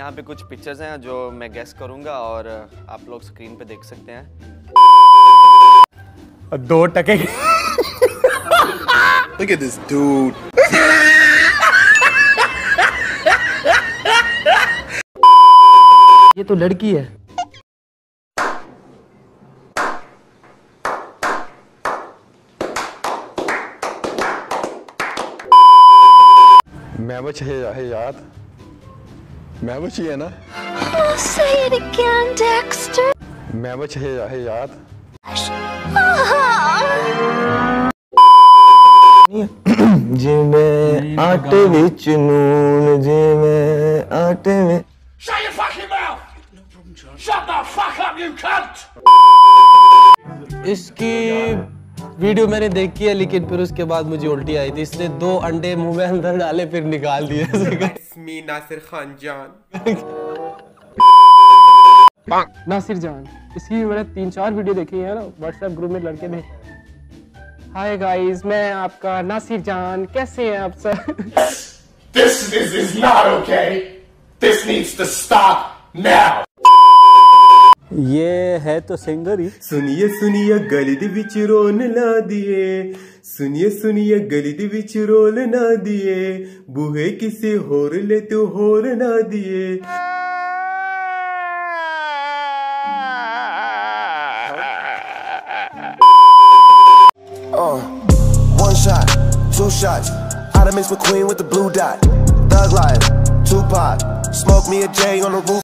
यहाँ पे कुछ पिक्चर्स हैं जो मैं गेस करूँगा और आप लोग स्क्रीन पे देख सकते हैं। दो टके। Look at this dude. ये तो लड़की है। मैं बच है, है याद मैं बच है ना Say it again, Dexter. मैं बच है, है याद ਜਿਵੇਂ ਆਟੇ ਵਿੱਚ ਨੂਨ ਜਿਵੇਂ ਆਟੇ ਵਿੱਚ Shut your fucking mouth! Shut the fuck up, you cunt! इसकी वीडियो मैंने देखी है लेकिन फिर उसके बाद मुझे उल्टी आई थी इसने दो अंडे मुँह में अंदर डाले फिर निकाल दिए नासिर खान जान नासिर जान इसकी मैंने तीन चार वीडियो देखी है ना व्हाट्सएप ग्रुप में लड़के ने हाय गाइस मैं आपका नासिर जान कैसे हैं आप sir is, is not okay. This needs to stop now. ये है तो सिंगर ही सुनिए सुनिए गली दे विच रोन ला दिए सुनिए सुनिए गली दे विच रोल ना दिए बूहे किसी होर ले तो होर ना दिए Uh, one shot, two shots. I'da mix McQueen with the blue dot. Thug life, Tupac. Smoke me a J on the roof.